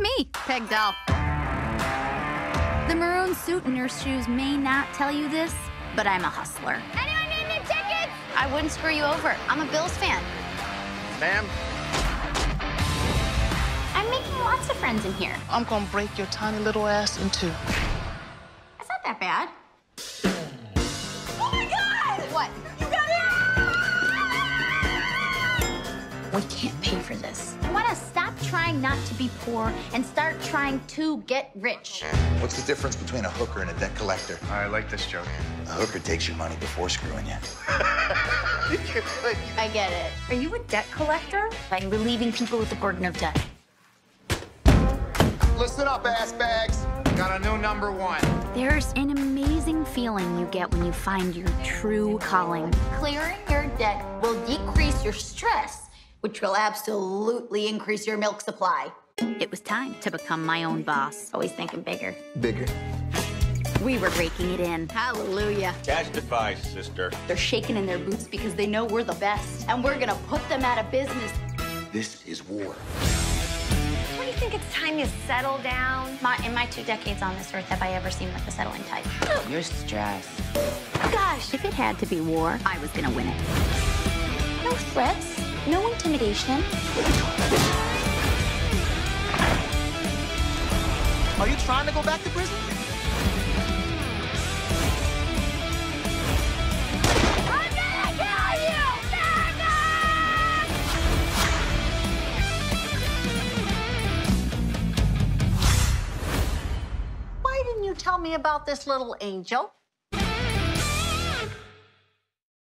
me, Peg Dahl. The maroon suit and nurse shoes may not tell you this, but I'm a hustler. Anyone need any tickets? I wouldn't screw you over. I'm a Bills fan. Ma'am, I'm making lots of friends in here. I'm gonna break your tiny little ass in two. It's not that bad. Oh my God! What? You got We can't pay for this. I want to stop trying not to be poor and start trying to get rich. What's the difference between a hooker and a debt collector? I like this joke. A hooker takes your money before screwing you. I get it. Are you a debt collector? I'm relieving people with the burden of debt. Listen up, ass bags. Got a new number one. There's an amazing feeling you get when you find your true calling. Clearing your debt will decrease your stress, which will absolutely increase your milk supply. It was time to become my own boss. Always thinking bigger. Bigger. We were raking it in. Hallelujah. Testify, sister. They're shaking in their boots because they know we're the best, and we're gonna put them out of business. This is war. What do you think it's time you settle down? My, in my two decades on this earth, have I ever seen like a settling type? You're stressed. Gosh, if it had to be war, I was gonna win it. No threats, no intimidation. Are you trying to go back to prison? I'm gonna kill you! Why didn't you tell me about this little angel?